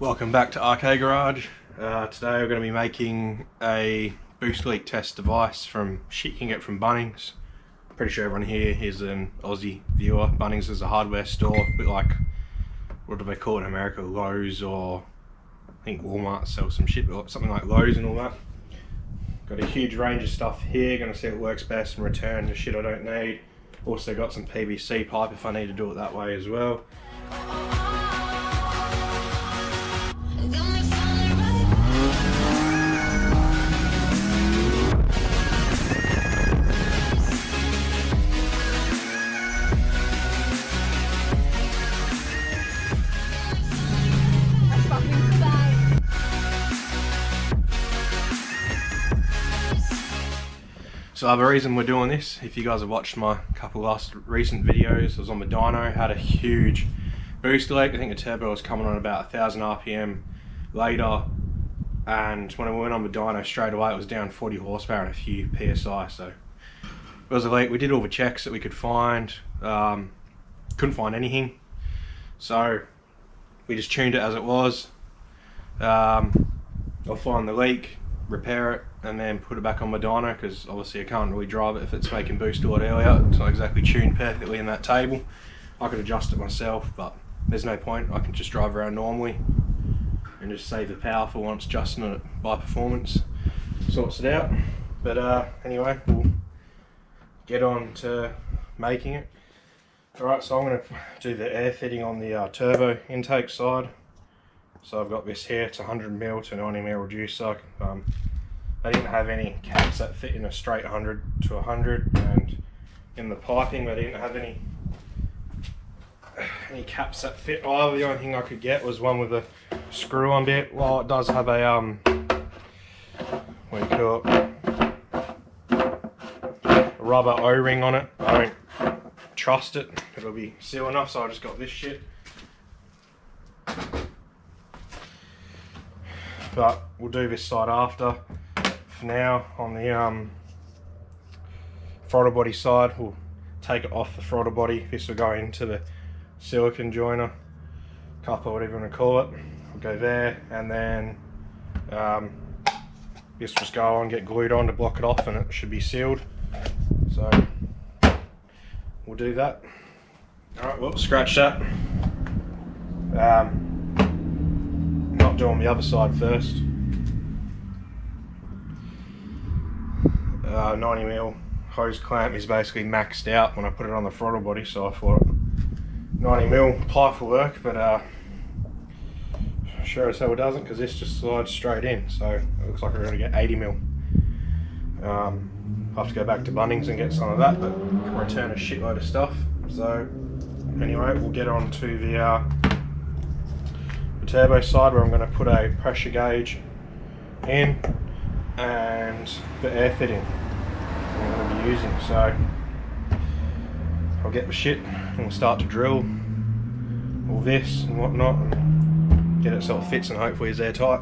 Welcome back to RK Garage. Uh, today we're going to be making a boost leak test device from shit you can get from Bunnings. Pretty sure everyone here is an Aussie viewer. Bunnings is a hardware store, a bit like, what do they call it in America, Lowe's or I think Walmart sells some shit, something like Lowe's and all that. Got a huge range of stuff here, going to see what works best and return the shit I don't need. Also got some PVC pipe if I need to do it that way as well. So a reason we're doing this. If you guys have watched my couple last recent videos, I was on the dyno, had a huge boost leak. I think the turbo was coming on about 1000 RPM later. And when I went on the dyno straight away, it was down 40 horsepower and a few PSI. So it was a leak. We did all the checks that we could find. Um, couldn't find anything. So we just tuned it as it was. Um, I'll find the leak, repair it, and then put it back on my dyno because obviously I can't really drive it if it's making boost lot earlier. It's not exactly tuned perfectly in that table. I could adjust it myself, but there's no point. I can just drive around normally and just save the power for once adjusting it by performance sorts it out. But uh, anyway, we'll get on to making it. Alright, so I'm going to do the air fitting on the uh, turbo intake side. So I've got this here, it's 100mm to 90mm reducer. Um, I didn't have any caps that fit in a straight 100 to 100 and in the piping I didn't have any any caps that fit either. The only thing I could get was one with a screw on bit. Well, it does have a um, what do you call it? A rubber O-ring on it. I don't trust it. It'll be seal enough, so I just got this shit. But we'll do this side after now on the um, throttle body side. We'll take it off the throttle body. This will go into the silicon joiner, couple, whatever you want to call it. We'll go there and then um, this just go on, get glued on to block it off and it should be sealed. So we'll do that. Alright, well, scratch that. Um, not doing the other side first. Uh, 90 mil hose clamp is basically maxed out when I put it on the throttle body so I thought 90 mil pipe will work but uh, sure as hell it doesn't because this just slides straight in so it looks like I'm going to get 80 mil. Um, I'll have to go back to Bunnings and get some of that but can return a shitload of stuff. So anyway we'll get on to the, uh, the turbo side where I'm going to put a pressure gauge in and the air fitting I'm going to be using. So I'll get the shit and we'll start to drill all this and whatnot and get it so it fits and hopefully is airtight.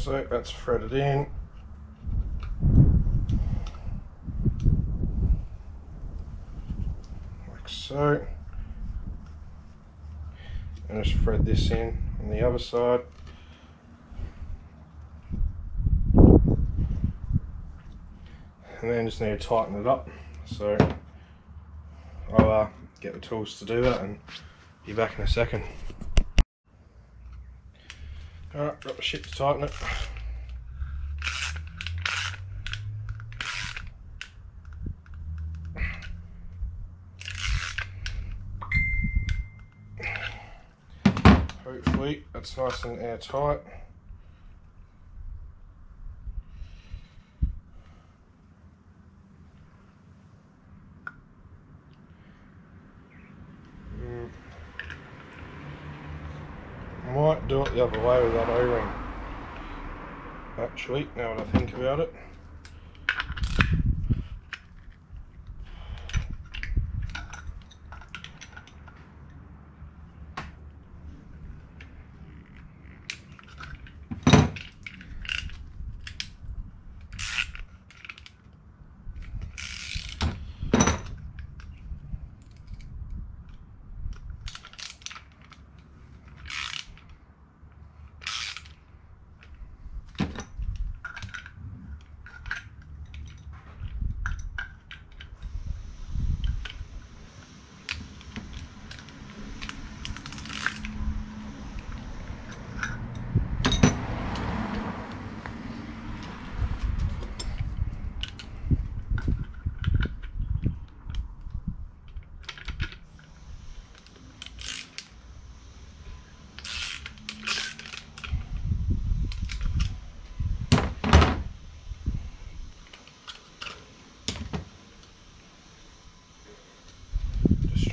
So that's threaded in. Like so. And just thread this in on the other side. And then just need to tighten it up. So I'll uh, get the tools to do that and be back in a second. Alright, got the shit to tighten it. Hopefully that's nice and airtight. Might do the other way with that O-ring. actually, now that I think about it.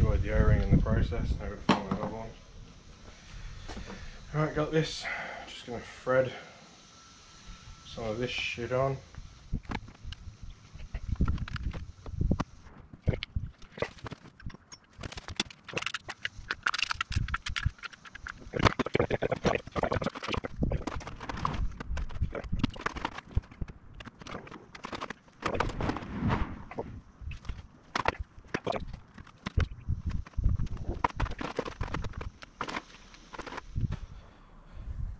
destroyed the o-ring in the process to alright got this. Just gonna thread some of this shit on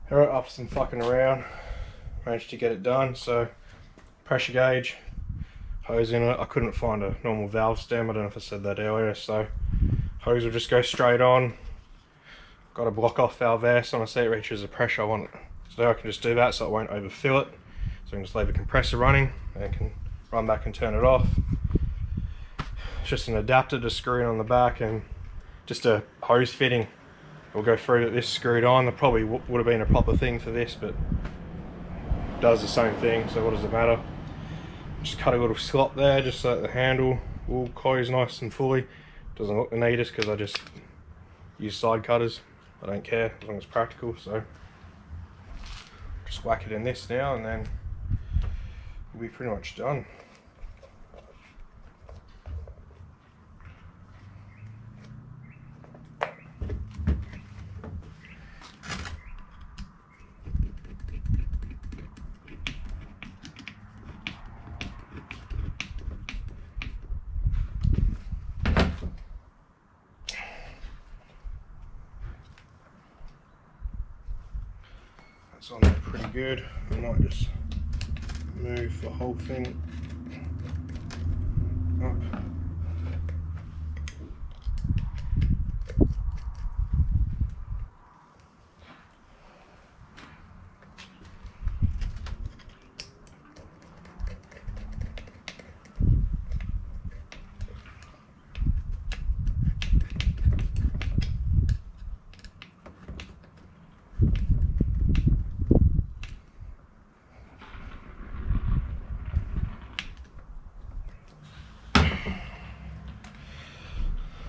Alright, after some fucking around, managed to get it done. So, pressure gauge, hose in it. I couldn't find a normal valve stem. I don't know if I said that earlier. So, hose will just go straight on. Got a block off valve there, so when I see it reaches the pressure I want. So I can just do that so it won't overfill it. So I can just leave the compressor running and can run back and turn it off. It's just an adapter to screw in on the back and just a hose fitting we'll go through that this screwed on. There probably would have been a proper thing for this, but does the same thing, so what does it matter? Just cut a little slot there, just so that the handle will close nice and fully. Doesn't look the neatest because I just use side cutters. I don't care as long as practical, so just whack it in this now and then we'll be pretty much done. Pretty good. I might just move the whole thing up.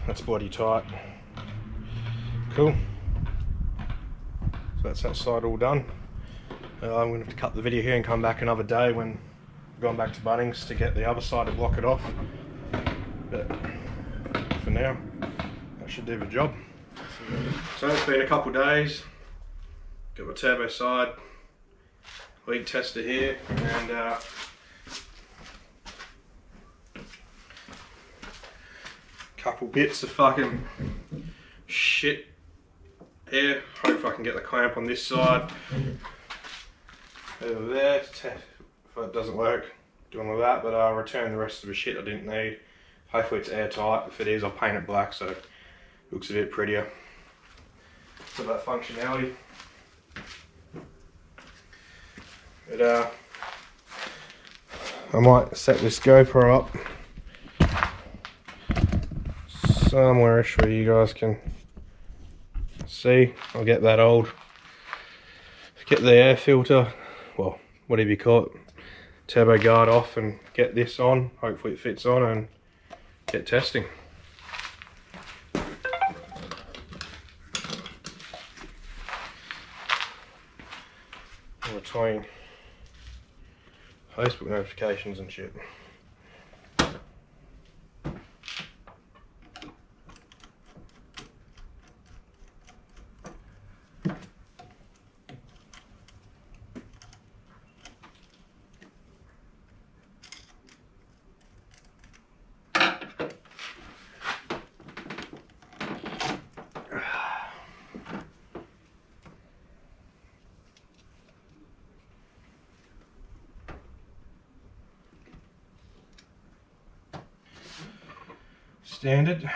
That's bloody tight. Cool. So that's that side all done. Uh, I'm going to have to cut the video here and come back another day when I've gone back to Bunnings to get the other side to block it off. But for now, that should do the job. So it's been a couple days. Got my turbo side, leak tester here, and uh, couple bits of fucking shit here. Hope I can get the clamp on this side. Over there, if it doesn't work, doing all that, but I'll return the rest of the shit I didn't need. Hopefully it's airtight. If it is, I'll paint it black so it looks a bit prettier. So that functionality. But uh, I might set this GoPro up somewhere where you guys can see. I'll get that old, get the air filter, well, whatever you call it, turbo guard off and get this on. Hopefully it fits on and get testing. Between Facebook notifications and shit. Standard.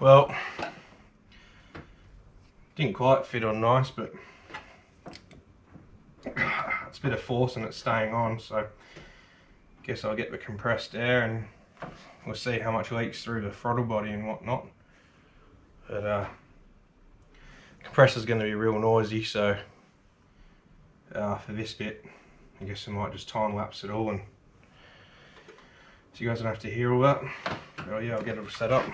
Well, didn't quite fit on nice, but it's a bit of force and it's staying on, so guess I'll get the compressed air and we'll see how much leaks through the throttle body and whatnot. But uh, compressor's going to be real noisy, so uh, for this bit, I guess I might just time lapse it all and so you guys don't have to hear all that. Oh yeah, I'll get it set up.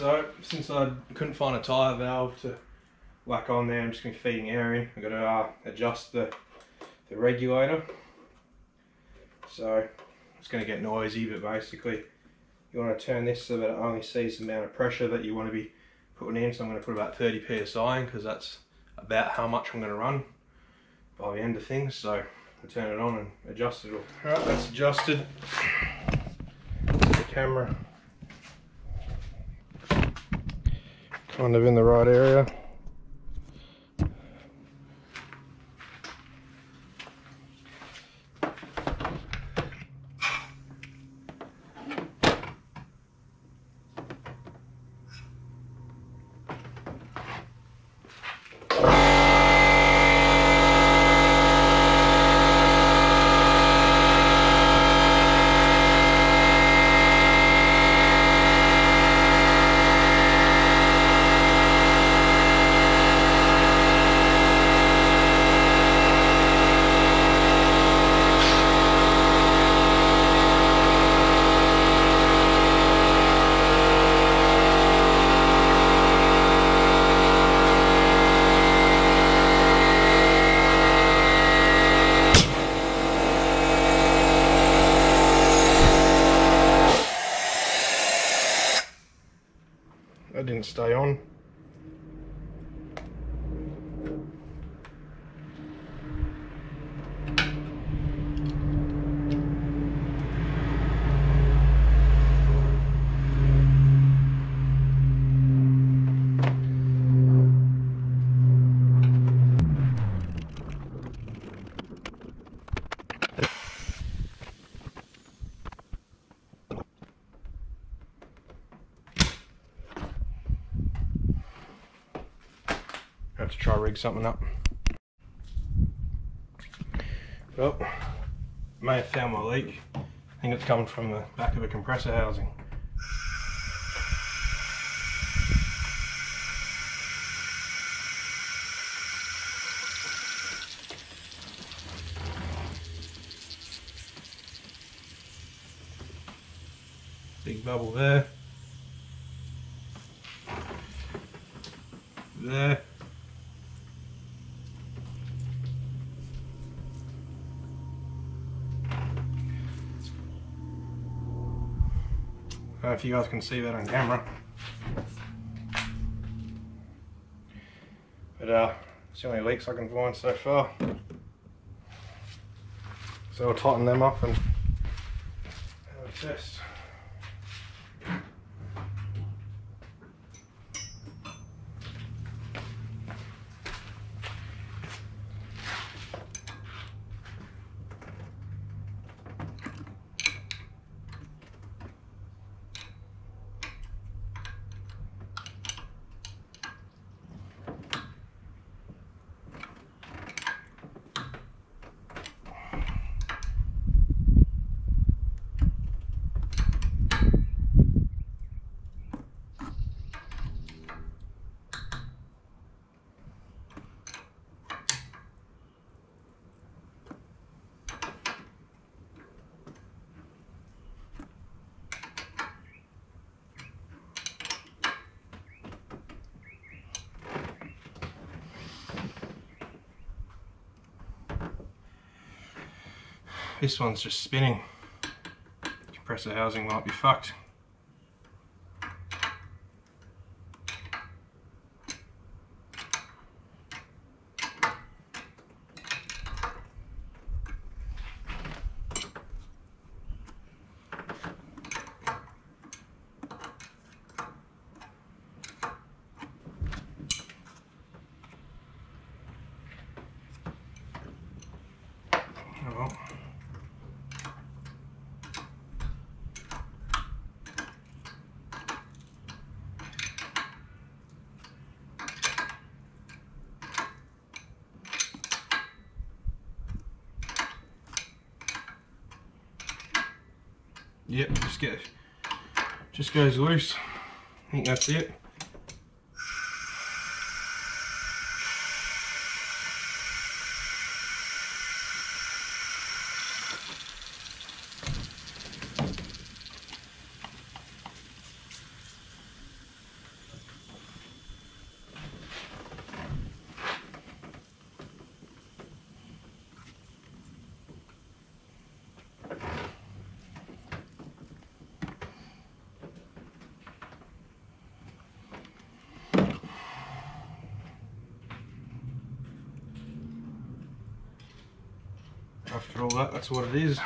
So, since I couldn't find a tyre valve to whack on there, I'm just going to be feeding air in. I've got to uh, adjust the, the regulator. So, it's going to get noisy, but basically, you want to turn this so that it only sees the amount of pressure that you want to be putting in. So I'm going to put about 30 psi in because that's about how much I'm going to run by the end of things. So I'll turn it on and adjust it all. Alright, that's adjusted. The camera kind of in the right area. That didn't stay on. Have to try rig something up. Well, may have found my leak. I think it's coming from the back of the compressor housing. Big bubble there. There. If you guys can see that on camera. But uh, it's the only leaks I can find so far. So I'll tighten them up and have a test. This one's just spinning. Compressor housing might be fucked. Yep, just get just goes loose. I think that's it. After all that, that's what it is.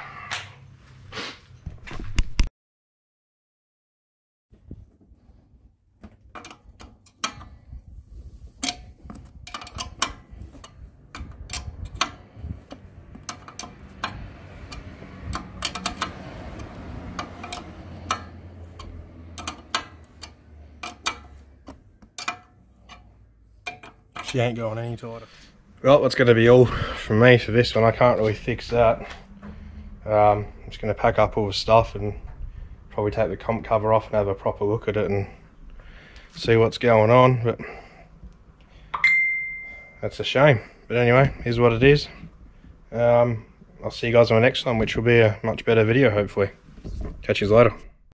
She ain't going any tighter. Well, that's going to be all from me for this one. I can't really fix that. Um, I'm just going to pack up all the stuff and probably take the comp cover off and have a proper look at it and see what's going on. But that's a shame. But anyway, here's what it is. Um, I'll see you guys on the next one, which will be a much better video, hopefully. Catch you later.